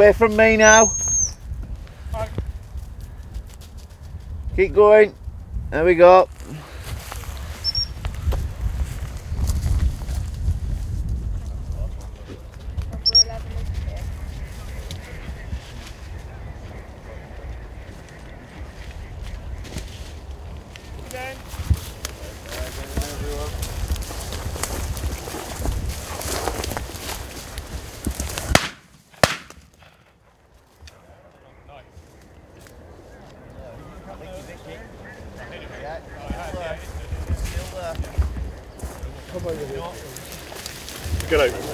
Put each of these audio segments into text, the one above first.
Away from me now. Keep going. There we go. Get out.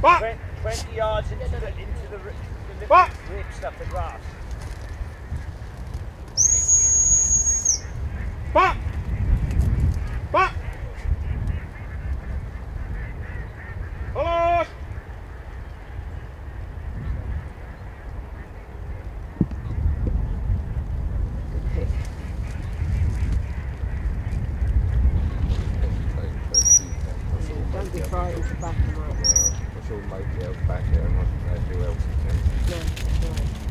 Back! 20 yards into the, into the, ri- the little Back! rib stuff, the grass. Back! Back! Hello! Don't be frightened to back them up. All mate out back there and what they do else can. No, no.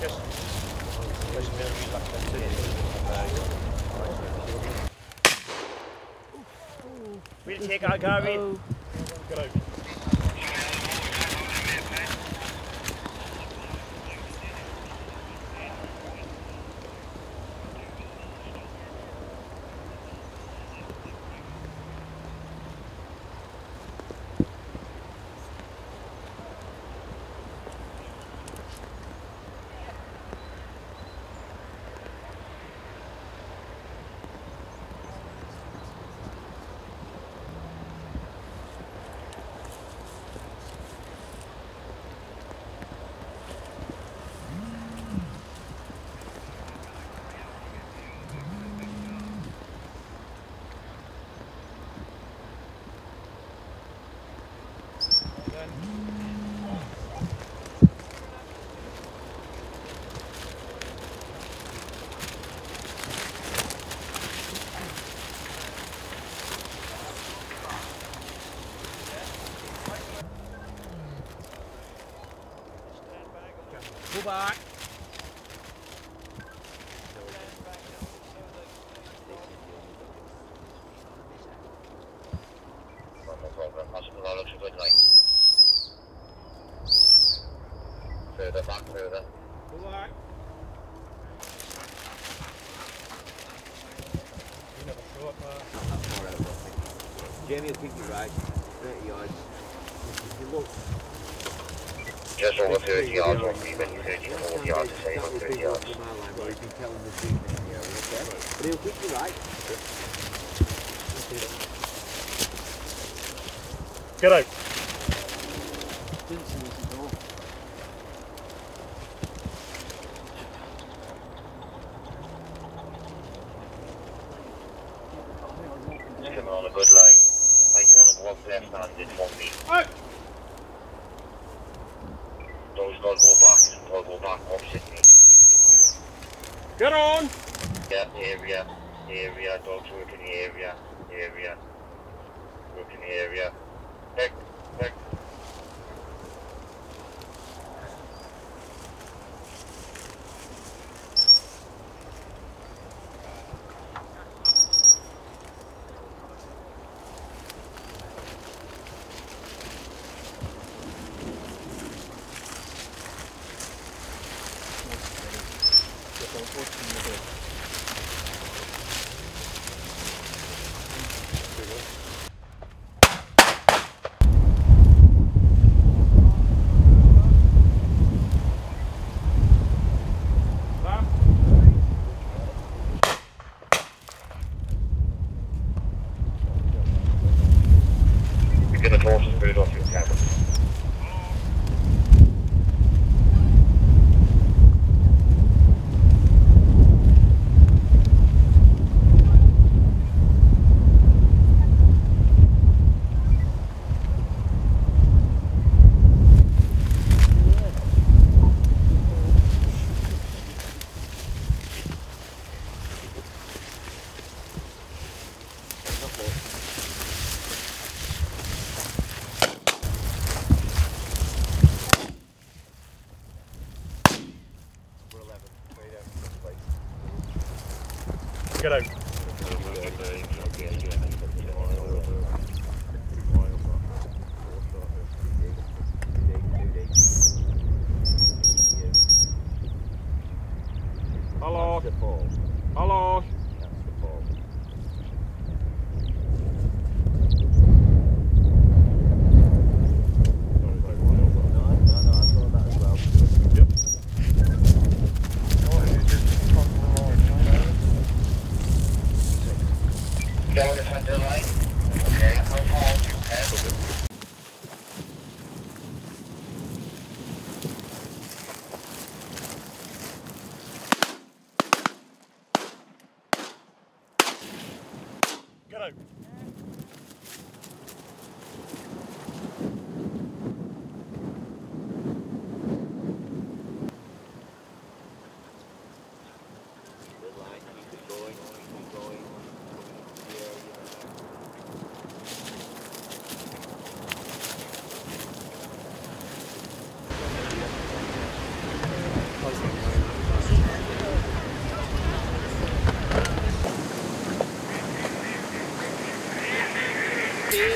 Just. We'll take our Gary. Get oh. Back. You never show up think. Jamie will keep you right. 30 yards. If you look, Just over 30 yards on me, when you 30 40 yards, the same that on 30 yards. the mile line where you can tell them the deep in the area, okay? But he'll keep you right. Get out. Just coming on a good line. Might want to go up left handed from me. Out. Those guys go back, they'll go back opposite me. Get on. Yeah, area, area, dogs work in the area, area, work in the area. Heck. Back. You're gonna toss the off your camera. Get out. Hello. That's the fall. No, no, no, I saw that as well. Down the center line. Okay, how far do you have? Get out. Good line, keep it going, keep it going. Yeah, yeah.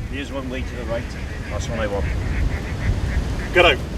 here's one way to the right. That's one I want. Get out.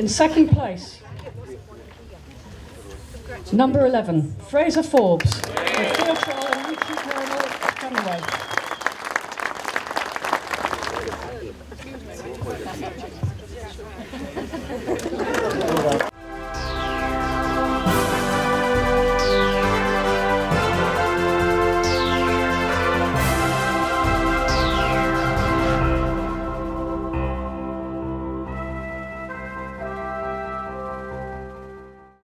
In second place, number 11, Fraser Forbes, and Omachie Colonel,